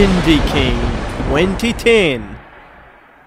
Indie King 2010